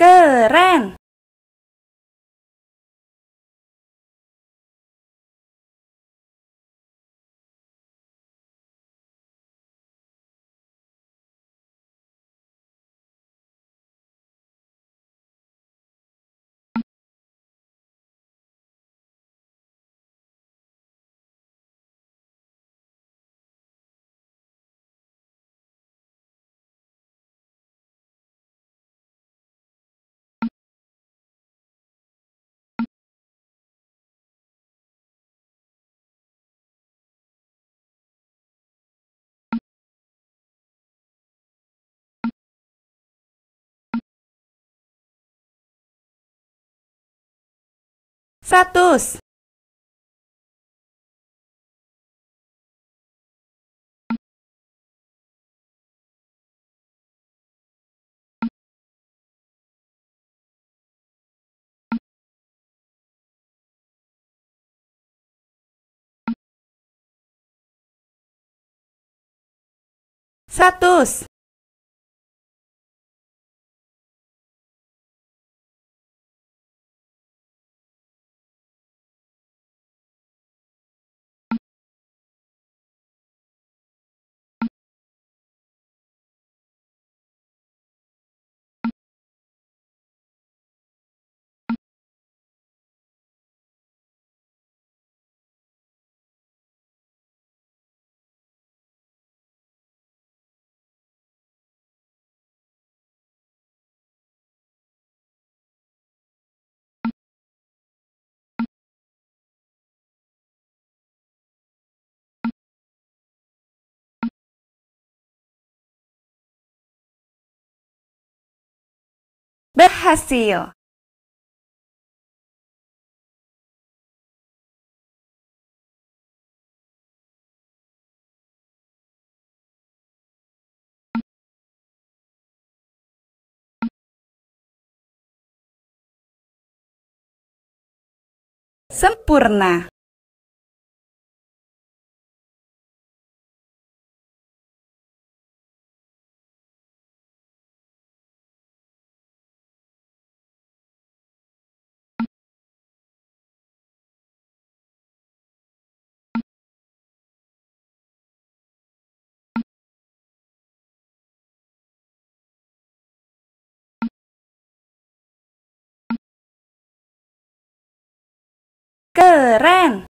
Keren! Seratus. Seratus Berhasil! Sempurna! Keren!